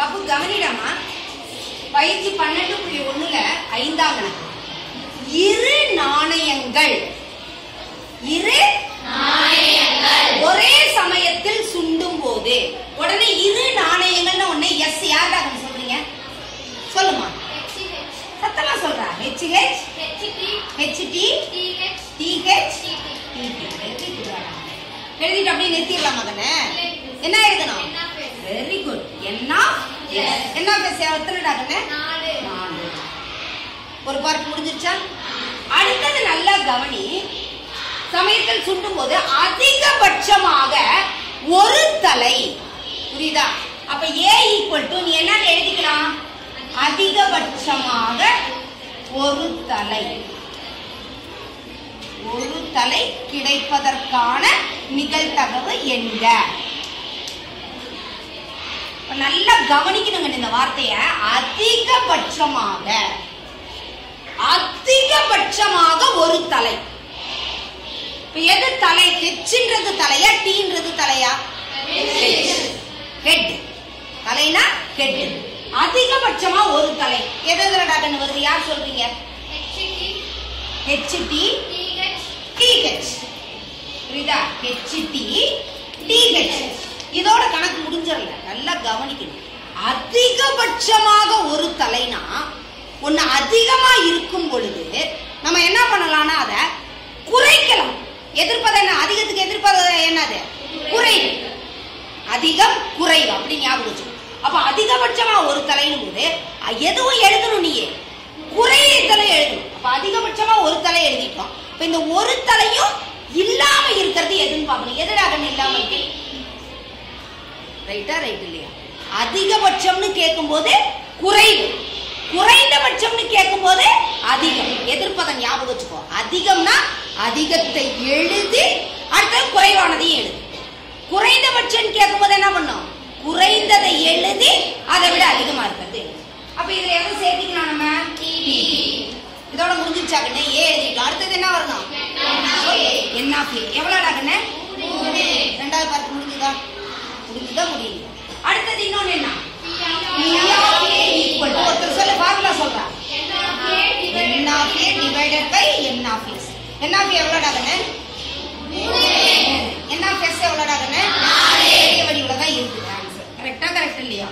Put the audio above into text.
பாப்பு கவனிடாமா பயிற்சி பன்னெண்டு புள்ளி ஒண்ணுல ஐந்தாம் கணக்கு இரு நாணயங்கள். இரு ஒரே சமயத்தில் சுண்டும் போது. உடனே இரு நாணயங்கள்னு ஒண்ணு எஸ் யாருடாக சொல்றீங்க? சொல்லுமா. சத்தமா சொல்றா. H H H D D H எழுதிட்டு அப்படியே நிறுத்திடலாம் மகனே என்ன எழுதணும்? வெரி குட் என்ன என்ன பேச எத்தனைடா கண்ணே நாலு. ஒரு பார்ட் முடிஞ்சிருச்சா? அடுத்தது நல்லா கவனி. சமயத்தில் சுண்டும் போது அதிகபட்சமாக ஒரு தலை. புரியுதா? அப்ப ஏ ஈக்குவல் டு நீ என்ன எழுதிக்கலாம்? அதிகபட்சமாக ஒரு தலை. ஒரு தலை கிடைப்பதற்கான நிகழ்தகவு என்க இப்ப நல்லா கவனிக்கணுங்க இந்த வார்த்தைய. அதிகபட்சமாக அதிகபட்சமாக ஒரு தலை. எது தலை? ஹெச்ன்றது தலையா டீன்றது தலையா? ஹெட். தலைனா ஹெட். அதிகபட்சமா ஒரு தலை. எது டாக்டர் வருது? யார் சொல்றீங்க? ஹெச்டி டிஹெச் புரியுதா? ஹெச்டி டிஹெச் இதோட கணக்கு முடிஞ்சிடல. கவனிக்கணும். அதிகபட்சமாக ஒரு தலைனா ஒண்ணு அதிகமா இருக்கும் பொழுது நம்ம என்ன பண்ணலாம்னா அதை குறைக்கலாம். எதிர்ப்பதை என்ன? அதிகத்துக்கு எதிர்ப்பது என்னது? குறைவு. அதிகம் குறைவு அப்படி ஞாபகம் வச்சுக்கோ. அப்ப அதிகபட்சமா ஒரு தலைனும் போது எதுவும் எழுதணும் நீயே. குறைதலை எழுதணும். அப்ப அதிகபட்சமா ஒரு தலை எழுதிட்டோம். இப்ப இந்த ஒரு தலையும் இல்லாம இருக்கிறது எதுன்னு பார்க்கணும். எதிராக இல்லாம இருக்கு? ரைட்டா ரைட் இல்லையா? அதிகபட்சம்னு கேட்கும்போது குறைவு. குறைந்தபட்சம்னு கேட்கும்போது அதிகம். எதிர்ப்பதை ஞாபகம் வச்சுக்கோ. அதிகம்னா அதிகத்தை எழுதி அடுத்து குறைவானதையும் எழுது. குறைந்தபட்சம் கேட்கும்போது என்ன பண்ணும்? குறைந்ததை எழுதி அதை விட அதிகமா இருக்கிறது. அப்ப இதுல எதை சேர்த்திக்கலாம் நம்ம? இதோட முடிஞ்சிருச்சாக்கண்ணே ஏ எழுதிட்டோம் அடுத்தது என்ன வரணும்? என்ன எவ்வளோடா கண்ணே? ரெண்டாவது பார்த்து முடிஞ்சுதா? முடியல. அடுத்தது இன்னொன்னு என்ன? ஒருத்தர் சொல்ல ஃபார்முலா சொல்றா. of a divided by n of s. N of a எவ்வளோடா கண்ணே n of s எவ்வளோடா பெரிய வடிவுல தான் இருக்குது. ஆன்சர் கரெக்டா கரெக்ட் இல்லையா?